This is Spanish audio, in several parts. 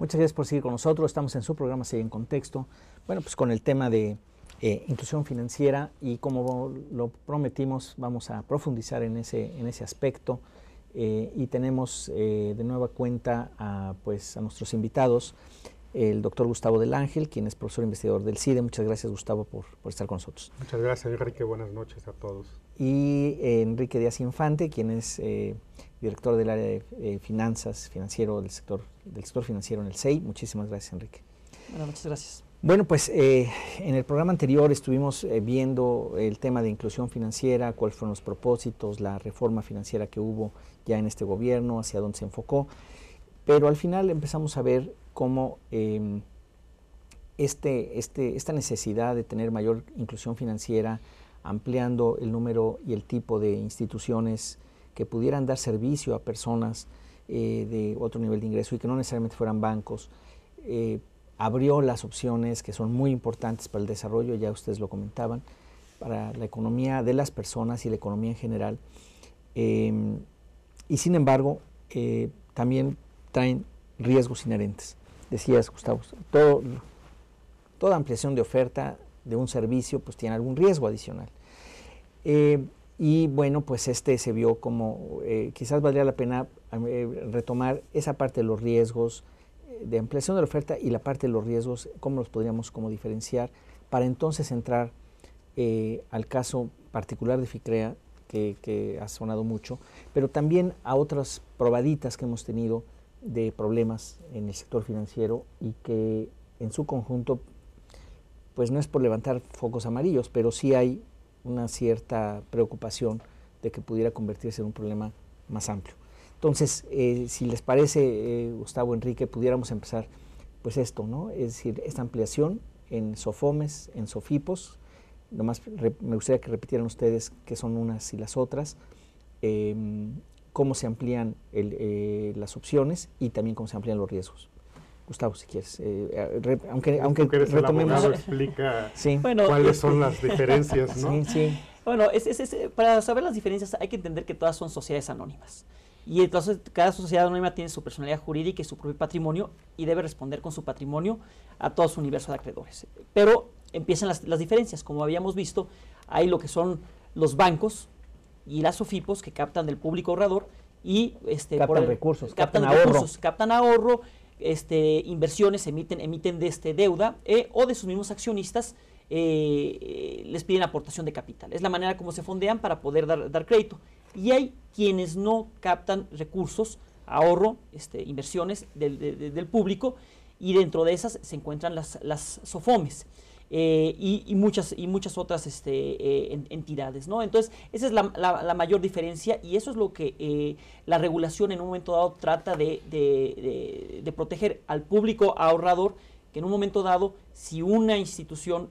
muchas gracias por seguir con nosotros. Estamos en su programa Sigue en Contexto. Bueno, pues con el tema de eh, inclusión financiera y como lo prometimos, vamos a profundizar en ese, en ese aspecto. Eh, y tenemos eh, de nueva cuenta a, pues, a nuestros invitados, el doctor Gustavo del Ángel, quien es profesor investigador del CIDE. Muchas gracias, Gustavo, por, por estar con nosotros. Muchas gracias, Enrique. Buenas noches a todos. Y Enrique Díaz Infante, quien es director del área de finanzas, financiero del sector, del sector financiero en el SEI. Muchísimas gracias, Enrique. Bueno, muchas gracias. Bueno, pues eh, en el programa anterior estuvimos eh, viendo el tema de inclusión financiera, cuáles fueron los propósitos, la reforma financiera que hubo ya en este gobierno, hacia dónde se enfocó, pero al final empezamos a ver cómo em, este, este, esta necesidad de tener mayor inclusión financiera, ampliando el número y el tipo de instituciones que pudieran dar servicio a personas eh, de otro nivel de ingreso y que no necesariamente fueran bancos, abrió las opciones que son muy importantes para el desarrollo, ya ustedes lo comentaban, para la economía de las personas y la economía en general. Em, y sin embargo, eh, también traen riesgos inherentes. Decías, Gustavo, toda ampliación de oferta de un servicio pues tiene algún riesgo adicional. Eh, y bueno, pues este se vio como, eh, quizás valdría la pena retomar esa parte de los riesgos, de ampliación de la oferta y la parte de los riesgos, cómo los podríamos como diferenciar, para entonces entrar eh, al caso particular de FICREA, que, ha sonado mucho, pero también a otras probaditas que hemos tenido de problemas en el sector financiero y que en su conjunto, pues no es por levantar focos amarillos, pero sí hay una cierta preocupación de que pudiera convertirse en un problema más amplio. Entonces, eh, si les parece, eh, Gustavo Enrique, pudiéramos empezar, pues esto, ¿no? Es decir, esta ampliación en SOFOMES, en SOFIPOS, nomás me gustaría que repitieran ustedes qué son unas y las otras, em, cómo se amplían eh, las opciones y también cómo se amplían los riesgos. Gustavo, si quieres, aunque, aunque retomemos... explica cuáles son las diferencias, ¿no? Sí, sí. Bueno, para saber las diferencias hay que entender que todas son sociedades anónimas. Y entonces cada sociedad anónima tiene su personalidad jurídica y su propio patrimonio y debe responder con su patrimonio a todo su universo de acreedores. Pero empiezan las, diferencias. Como habíamos visto, hay lo que son los bancos y las SOFIPOS que captan del público ahorrador y este, captan recursos, captan, recursos, ahorro. captan ahorro, este, inversiones, emiten, emiten de este deuda eh, o de sus mismos accionistas eh, les piden aportación de capital. Es la manera como se fondean para poder dar, dar crédito y hay quienes no captan recursos, ahorro, este, inversiones del, público y dentro de esas se encuentran las, las SOFOMES. Eh, y, muchas, y muchas otras este, eh, entidades. ¿no? Entonces, esa es la, mayor diferencia y eso es lo que eh, la regulación en un momento dado trata de, proteger al público ahorrador, que en un momento dado, si una institución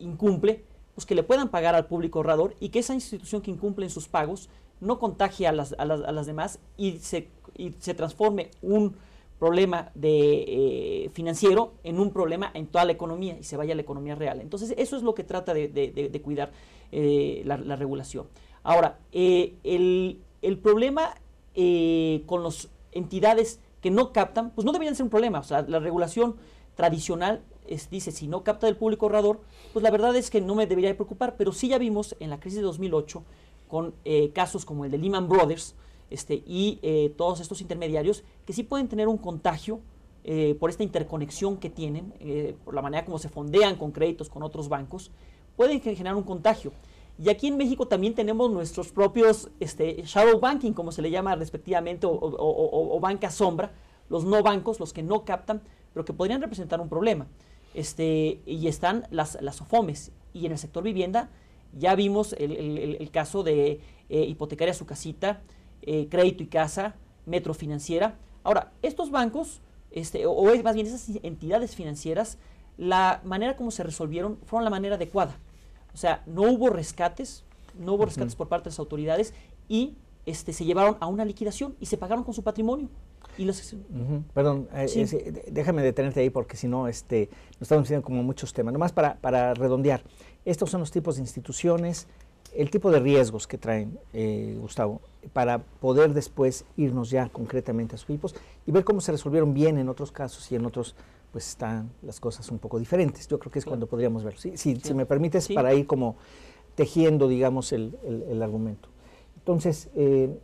incumple, pues que le puedan pagar al público ahorrador y que esa institución que incumple en sus pagos no contagie a las, a las, a las demás y se, y se, transforme un problema de, eh, financiero en un problema en toda la economía y se vaya a la economía real. Entonces, eso es lo que trata de, cuidar eh, la, la, regulación. Ahora, eh, el, el, problema con las entidades que no captan, pues no deberían ser un problema. O sea, la regulación tradicional es, dice, si no capta del público ahorrador, pues la verdad es que no me debería preocupar, pero sí ya vimos en la crisis de 2008 con eh, casos como el de Lehman Brothers este, y eh, todos estos intermediarios que sí pueden tener un contagio eh, por esta interconexión que tienen, por la manera como se fondean con créditos con otros bancos, pueden generar un contagio. Y aquí en México también tenemos nuestros propios este, shadow banking, como se le llama respectivamente, o, banca sombra, los no bancos, los que no captan, pero que podrían representar un problema. Este, y están las, las OFOMES. Y en el sector vivienda ya vimos el, caso de eh, hipotecaria su casita, eh, crédito y casa, metro financiera. Ahora, estos bancos, este, o, más bien esas entidades financieras, la manera como se resolvieron fueron la manera adecuada. O sea, no hubo rescates, no hubo rescates por parte de las autoridades y este, se llevaron a una liquidación y se pagaron con su patrimonio. Y los, Perdón, eh, déjame detenerte ahí porque si no, este, nos estamos diciendo como muchos temas. Nomás para, para redondear. Estos son los tipos de instituciones el tipo de riesgos que traen, eh, Gustavo, para poder después irnos ya concretamente a sus tipos y ver cómo se resolvieron bien en otros casos y en otros pues están las cosas un poco diferentes. Yo creo que es cuando podríamos verlo. Sí, Si me permites, para ir como tejiendo, digamos, el, el, argumento. Entonces, eh,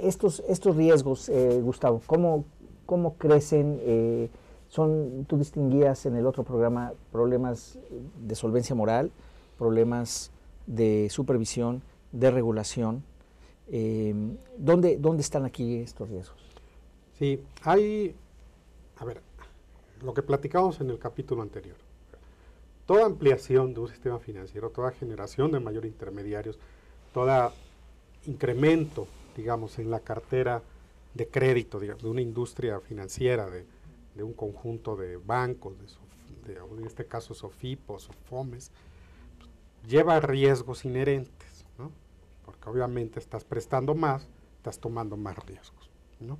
estos, estos riesgos, eh, Gustavo, ¿cómo, cómo crecen? Eh, son, tú distinguías en el otro programa problemas de solvencia moral, problemas de supervisión, de regulación. ¿dónde, ¿Dónde están aquí estos riesgos? Sí, hay, a ver, lo que platicamos en el capítulo anterior. Toda ampliación de un sistema financiero, toda generación de mayor intermediarios, todo incremento, digamos, en la cartera de crédito de una industria financiera, de, un conjunto de bancos, de, en este caso Sofipos o FOMES, pues, lleva riesgos inherentes, ¿no? porque obviamente estás prestando más, estás tomando más riesgos. ¿no?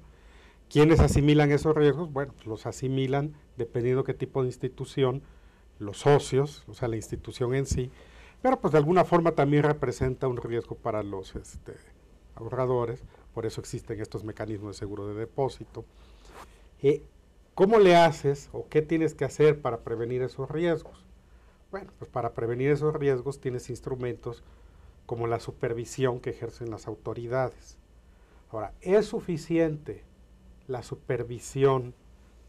¿Quiénes asimilan esos riesgos? Bueno, pues los asimilan dependiendo qué tipo de institución, los socios, o sea, la institución en sí, pero pues de alguna forma también representa un riesgo para los este, ahorradores, por eso existen estos mecanismos de seguro de depósito. Eh, ¿Cómo le haces o qué tienes que hacer para prevenir esos riesgos? Bueno, pues para prevenir esos riesgos tienes instrumentos como la supervisión que ejercen las autoridades. Ahora, ¿es suficiente la supervisión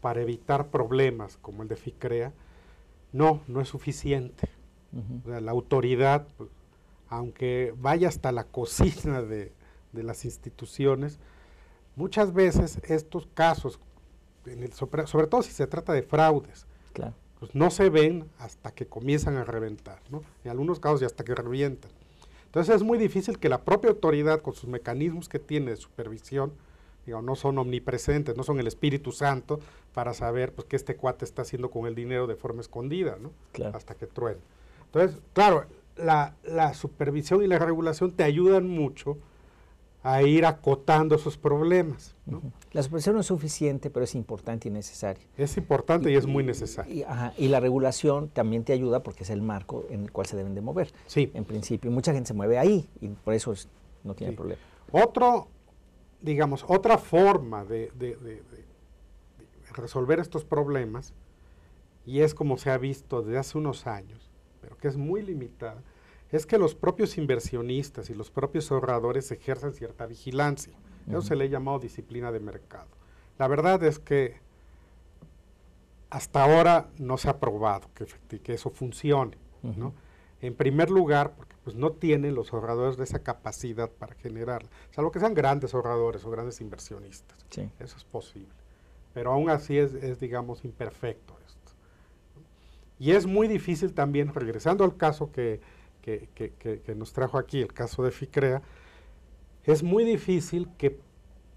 para evitar problemas como el de FICREA, no, no es suficiente. la autoridad, pues, aunque vaya hasta la cocina de, las instituciones, muchas veces estos casos, sobre, todo si se trata de fraudes, pues no se ven hasta que comienzan a reventar, en algunos casos y hasta que revientan. Entonces es muy difícil que la propia autoridad, con sus mecanismos que tiene de supervisión, no son omnipresentes, no son el Espíritu Santo para saber pues, qué este cuate está haciendo con el dinero de forma escondida, ¿no? Hasta que truene. Entonces, claro, la, supervisión y la regulación te ayudan mucho a ir acotando esos problemas. La supervisión no es suficiente, pero es importante y necesaria. Es importante y, es muy necesaria. Y, la regulación también te ayuda porque es el marco en el cual se deben de mover. Sí. En principio, mucha gente se mueve ahí y por eso no tiene problema. Otro, digamos, otra forma de, resolver estos problemas, y es como se ha visto desde hace unos años, pero que es muy limitada, es que los propios inversionistas y los propios ahorradores ejercen cierta vigilancia. Eso se le ha llamado disciplina de mercado. La verdad es que hasta ahora no se ha probado que, que eso funcione. ¿no? En primer lugar, porque pues no tienen los ahorradores de esa capacidad para generarla, salvo que sean grandes ahorradores o grandes inversionistas. Eso es posible. Pero aún así es, digamos, imperfecto esto. Y es muy difícil también, regresando al caso que, nos trajo aquí, el caso de FICREA, es muy difícil que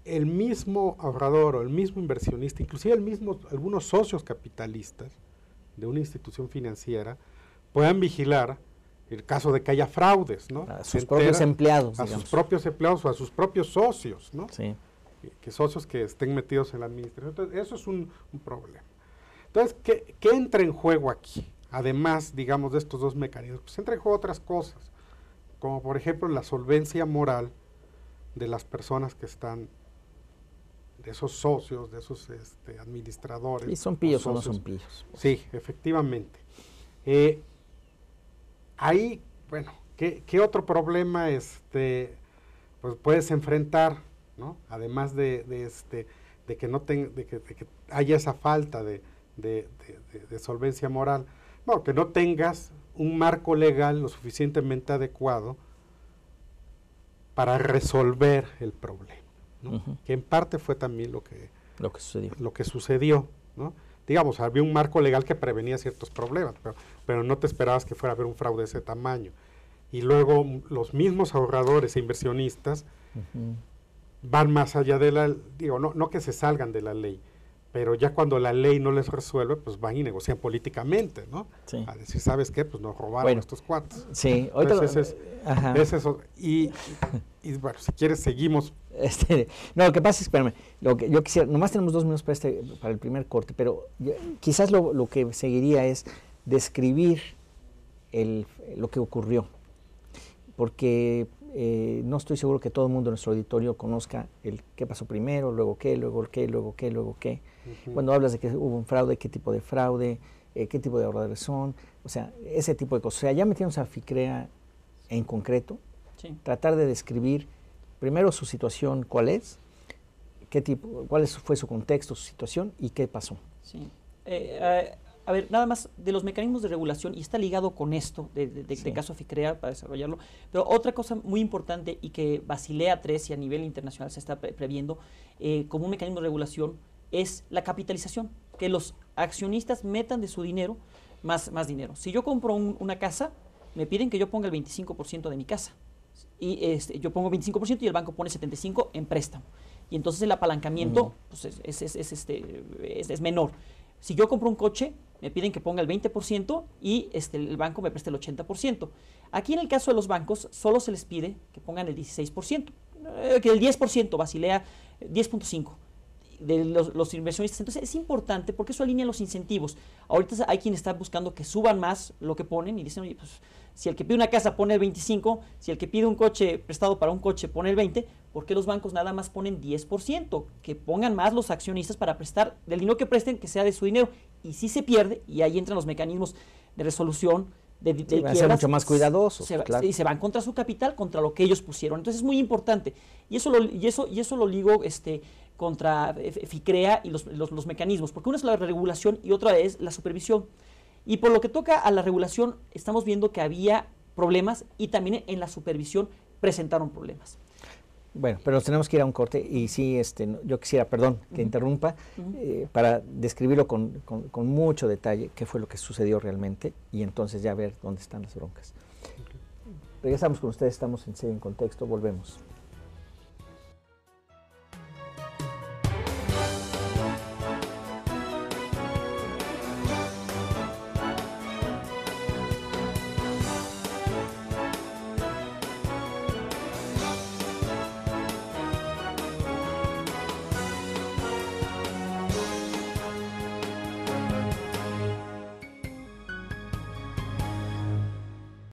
el mismo ahorrador o el mismo inversionista, inclusive el mismo, algunos socios capitalistas de una institución financiera, puedan vigilar el caso de que haya fraudes, ¿no? A sus propios empleados. A sus propios empleados o a sus propios socios, ¿no? Sí. Que, socios que estén metidos en la administración. Entonces, eso es un, problema. Entonces, ¿qué, entra en juego aquí? Además, digamos, de estos dos mecanismos. Pues entra en juego otras cosas, como por ejemplo la solvencia moral de las personas que están, de esos socios, de esos este, administradores. ¿Y son pillos o no son pillos? Sí, efectivamente. Eh, ahí, bueno, ¿qué, otro problema este, pues puedes enfrentar, ¿no? Además de, este, de que no de que, haya esa falta de, solvencia moral, bueno, que no tengas un marco legal lo suficientemente adecuado para resolver el problema, que en parte fue también lo que, lo que sucedió. Lo que sucedió ¿no? digamos, había un marco legal que prevenía ciertos problemas, pero, no te esperabas que fuera a haber un fraude de ese tamaño. Y luego los mismos ahorradores e inversionistas van más allá de la, digo, no, no que se salgan de la ley, pero ya cuando la ley no les resuelve, pues van y negocian políticamente, ¿no? A decir, ¿sabes qué? Pues nos robaron estos cuates. Sí, Entonces, es, eso. Y, y, bueno, si quieres seguimos este, no, lo que pasa es, espérame, lo que yo quisiera, nomás tenemos dos minutos para, este, para el primer corte, pero quizás lo, que seguiría es describir el, lo que ocurrió. porque eh, no estoy seguro que todo el mundo en nuestro auditorio conozca el qué pasó primero, luego qué, luego qué, luego qué, luego qué. Cuando hablas de que hubo un fraude, qué tipo de fraude, eh, qué tipo de ahorradores son, o sea, ese tipo de cosas. O sea, ya metimos a FICREA en concreto, tratar de describir primero su situación, cuál es, qué tipo, cuál fue su contexto, su situación y qué pasó. Sí. Eh, a ver, nada más de los mecanismos de regulación, y está ligado con esto de, de, caso FICREA para desarrollarlo, pero otra cosa muy importante y que Basilea 3 y a nivel internacional se está previendo eh, como un mecanismo de regulación es la capitalización, que los accionistas metan de su dinero más, más dinero. Si yo compro una casa, me piden que yo ponga el 25% de mi casa. Y este, yo pongo 25% y el banco pone 75% en préstamo. Y entonces el apalancamiento pues es, es, es, este, es, menor. Si yo compro un coche, me piden que ponga el 20% y este, el banco me preste el 80%. Aquí en el caso de los bancos, solo se les pide que pongan el 16%, eh, que el 10%, Basilea 10.5% de los, inversionistas. Entonces es importante porque eso alinea los incentivos. Ahorita hay quien está buscando que suban más lo que ponen y dicen, oye, pues si el que pide una casa pone el 25, si el que pide un coche prestado para un coche pone el 20, ¿por qué los bancos nada más ponen 10%? Que pongan más los accionistas para prestar del dinero que presten, que sea de su dinero. Y si se pierde, y ahí entran los mecanismos de resolución, de, de ser mucho más cuidadosos. Y se van contra su capital, contra lo que ellos pusieron. Entonces es muy importante. Y eso lo, y eso, y eso lo ligo este, contra FICREA y los, los, mecanismos, porque una es la regulación y otra es la supervisión. Y por lo que toca a la regulación, estamos viendo que había problemas y también en la supervisión presentaron problemas. Bueno, pero tenemos que ir a un corte y sí, este, yo quisiera, perdón, que interrumpa, eh, para describirlo con, con, mucho detalle qué fue lo que sucedió realmente y entonces ya ver dónde están las broncas. Regresamos con ustedes, estamos en en Contexto, volvemos.